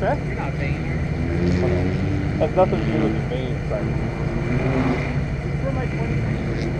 What's that? You're not her. Has nothing to do with the main site. For my 20 Come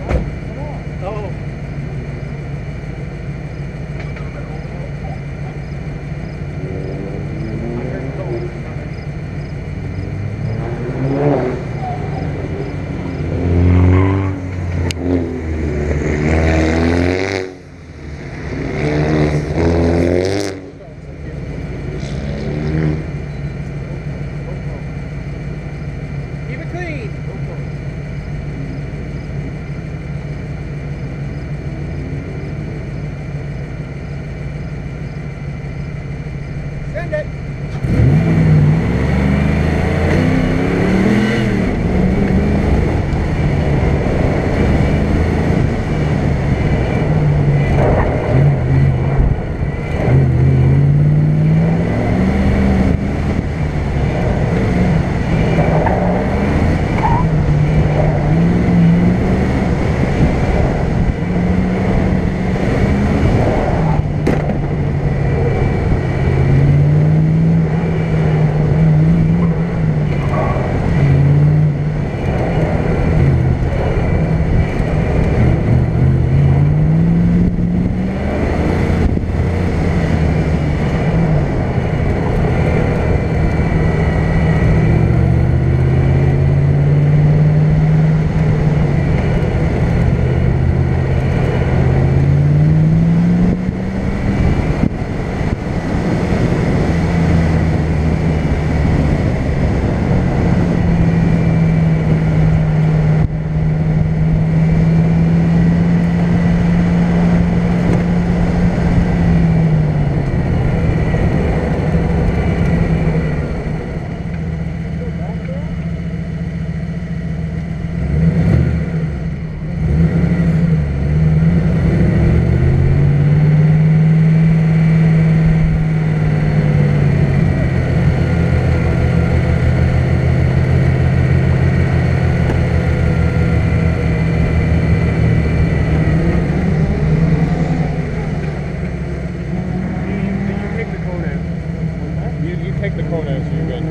on. Oh. take the corners, you're good.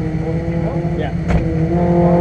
Yeah.